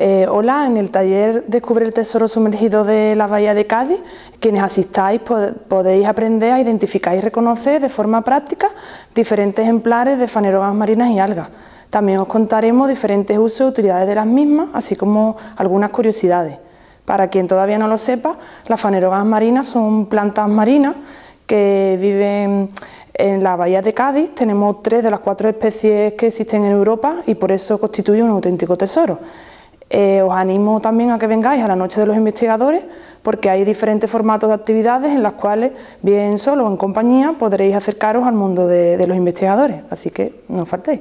Eh, hola, en el taller Descubre el tesoro sumergido de la Bahía de Cádiz, quienes asistáis podéis aprender a identificar y reconocer de forma práctica diferentes ejemplares de fanerogas marinas y algas. También os contaremos diferentes usos y utilidades de las mismas, así como algunas curiosidades. Para quien todavía no lo sepa, las fanerogas marinas son plantas marinas que viven en la bahía de Cádiz. Tenemos tres de las cuatro especies que existen en Europa y por eso constituye un auténtico tesoro. Eh, os animo también a que vengáis a la Noche de los Investigadores porque hay diferentes formatos de actividades en las cuales, bien solo o en compañía, podréis acercaros al mundo de, de los investigadores. Así que no faltéis.